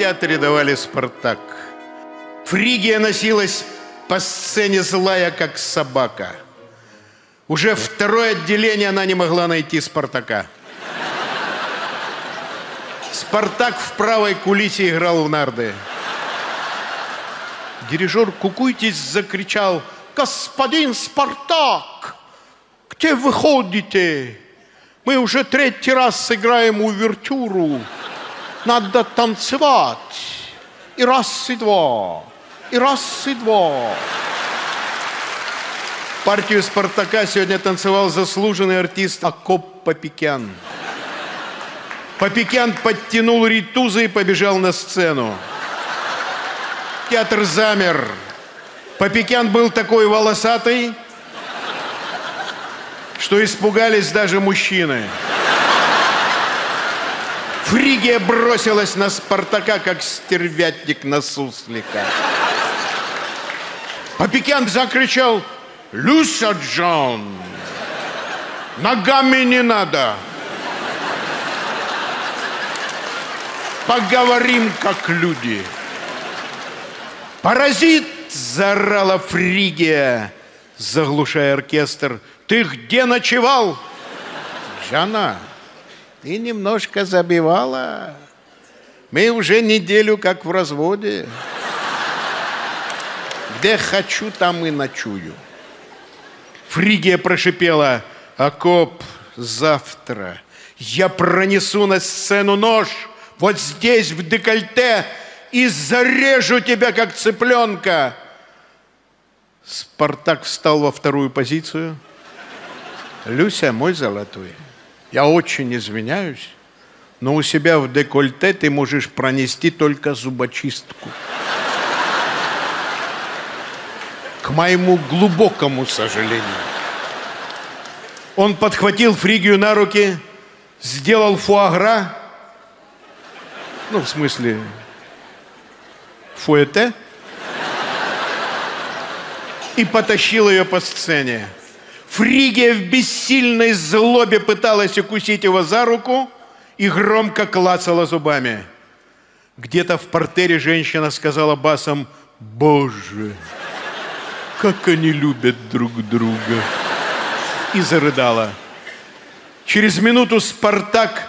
театре давали «Спартак». Фригия носилась по сцене злая, как собака. Уже второе отделение она не могла найти «Спартака». «Спартак» в правой кулисе играл в нарды. Дирижер «Кукуйтесь» закричал «Господин Спартак, где вы ходите? Мы уже третий раз сыграем увертюру. Надо танцевать. И раз, и два. И раз, и два. Партию «Спартака» сегодня танцевал заслуженный артист Акоп Попекян. Попекян подтянул ритузы и побежал на сцену. Театр замер. Попекян был такой волосатый, что испугались даже мужчины. Фригия бросилась на Спартака, как стервятник на суслика. Попекян закричал «Люся Джон! Ногами не надо!» Поговорим как люди. Паразит, заорала Фригия, заглушая оркестр. Ты где ночевал? Жана, ты немножко забивала. Мы уже неделю как в разводе. Где хочу, там и ночую. Фригия прошипела. Акоп, завтра я пронесу на сцену нож вот здесь, в декольте, и зарежу тебя, как цыпленка. Спартак встал во вторую позицию. Люся, мой золотой, я очень извиняюсь, но у себя в декольте ты можешь пронести только зубочистку. К моему глубокому сожалению. Он подхватил Фригию на руки, сделал фуагра, ну, в смысле, фуэте, и потащил ее по сцене. Фригия в бессильной злобе пыталась укусить его за руку и громко клацала зубами. Где-то в портере женщина сказала басом «Боже, как они любят друг друга!» и зарыдала. Через минуту Спартак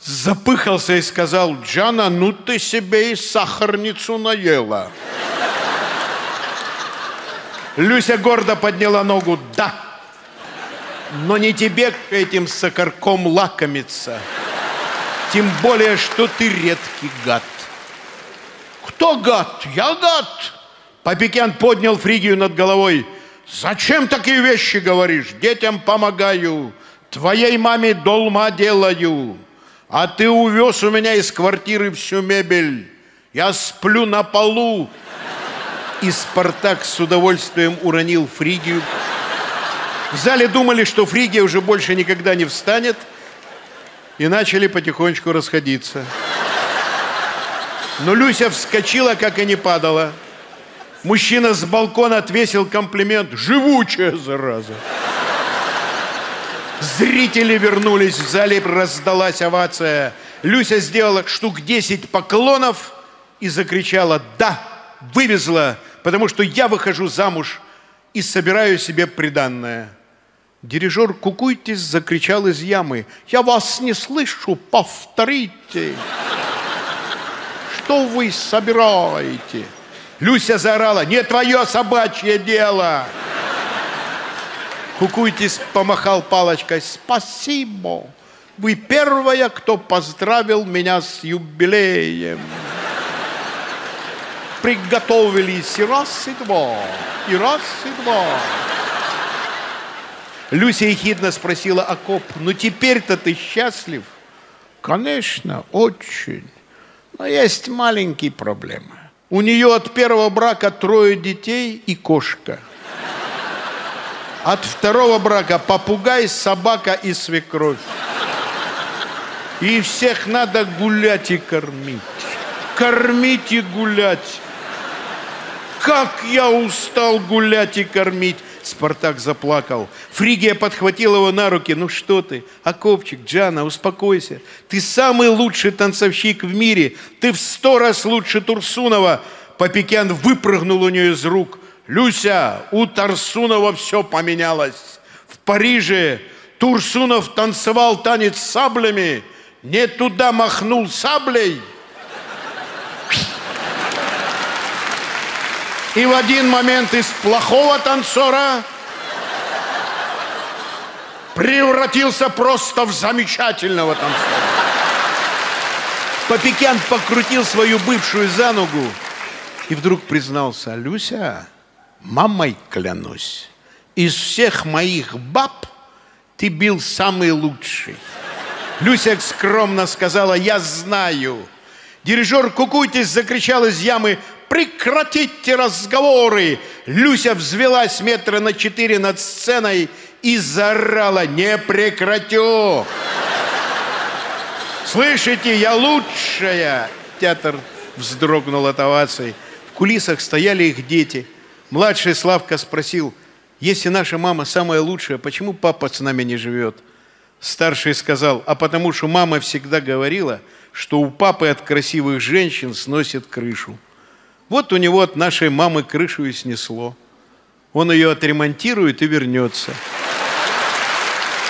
запыхался и сказал, Джана, ну ты себе и сахарницу наела. Люся гордо подняла ногу, да, но не тебе этим сахарком лакомиться. Тем более, что ты редкий гад. Кто гад? Я гад. Попекян поднял Фригию над головой. Зачем такие вещи говоришь? Детям помогаю, твоей маме долма делаю. А ты увез у меня из квартиры всю мебель. Я сплю на полу. И Спартак с удовольствием уронил Фригию. В зале думали, что Фригия уже больше никогда не встанет, и начали потихонечку расходиться. Но Люся вскочила, как и не падала. Мужчина с балкона отвесил комплимент. Живучая, зараза. Зрители вернулись, в зале раздалась овация. Люся сделала штук 10 поклонов и закричала «Да, вывезла, потому что я выхожу замуж и собираю себе приданное». Дирижер Кукуйтис закричал из ямы «Я вас не слышу, повторите!» «Что вы собираете?» Люся заорала «Не твое собачье дело!» Кукуйтис помахал палочкой. Спасибо. Вы первая, кто поздравил меня с юбилеем. Приготовились и раз, и два, и раз, и два. Люся ехидно спросила Акоп, ну теперь-то ты счастлив? Конечно, очень. Но есть маленькие проблемы. У нее от первого брака трое детей и кошка – от второго брака попугай, собака и свекровь. И всех надо гулять и кормить. Кормить и гулять. Как я устал гулять и кормить. Спартак заплакал. Фригия подхватила его на руки. Ну что ты, Акопчик, Джана, успокойся. Ты самый лучший танцовщик в мире. Ты в сто раз лучше Турсунова. Попекян выпрыгнул у нее из рук. Люся, у Тарсунова все поменялось. В Париже Турсунов танцевал танец саблями. Не туда махнул саблей. И в один момент из плохого танцора превратился просто в замечательного танцора. Попекян покрутил свою бывшую за ногу и вдруг признался, Люся, мамой клянусь, из всех моих баб ты бил самый лучший. Люся скромно сказала, я знаю. Дирижер Кукуйтис закричал из ямы, прекратите разговоры. Люся взвелась метра на четыре над сценой и заорала, не прекратю. Слышите, я лучшая. Театр вздрогнул от оваций. В кулисах стояли их дети. Младший Славка спросил, если наша мама самая лучшая, почему папа с нами не живет? Старший сказал, а потому что мама всегда говорила, что у папы от красивых женщин сносит крышу. Вот у него от нашей мамы крышу и снесло. Он ее отремонтирует и вернется.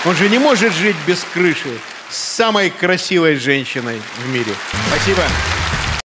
Он же не может жить без крыши с самой красивой женщиной в мире. Спасибо.